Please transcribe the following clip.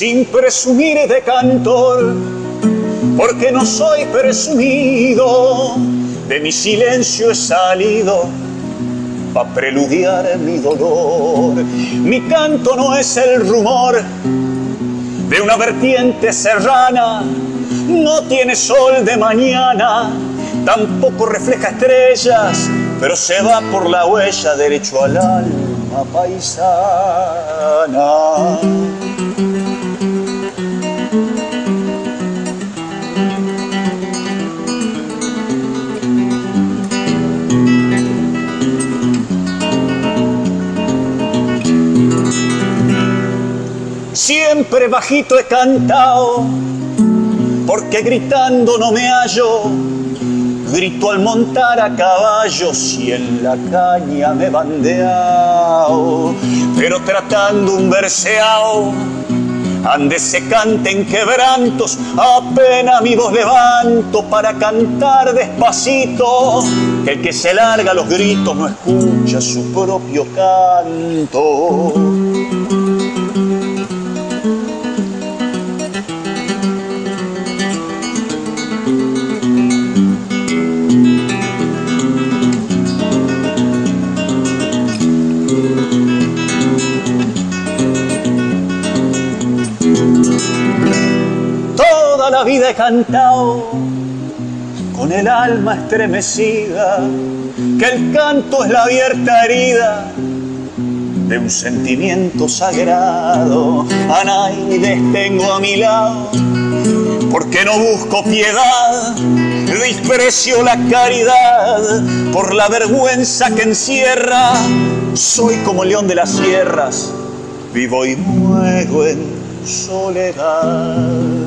sin presumir de cantor, porque no soy presumido, de mi silencio he salido para preludiar mi dolor. Mi canto no es el rumor de una vertiente serrana, no tiene sol de mañana, tampoco refleja estrellas, pero se va por la huella derecho al alma paisana. Siempre bajito he cantado, porque gritando no me hallo. Grito al montar a caballo si en la caña me bandeao, pero tratando un verseao, ande se canten quebrantos, apenas mi voz levanto para cantar despacito, el que se larga los gritos no escucha su propio canto. La vida he cantado con el alma estremecida, que el canto es la abierta herida de un sentimiento sagrado. A tengo a mi lado, porque no busco piedad, desprecio la caridad por la vergüenza que encierra. Soy como león de las sierras, vivo y muero en soledad.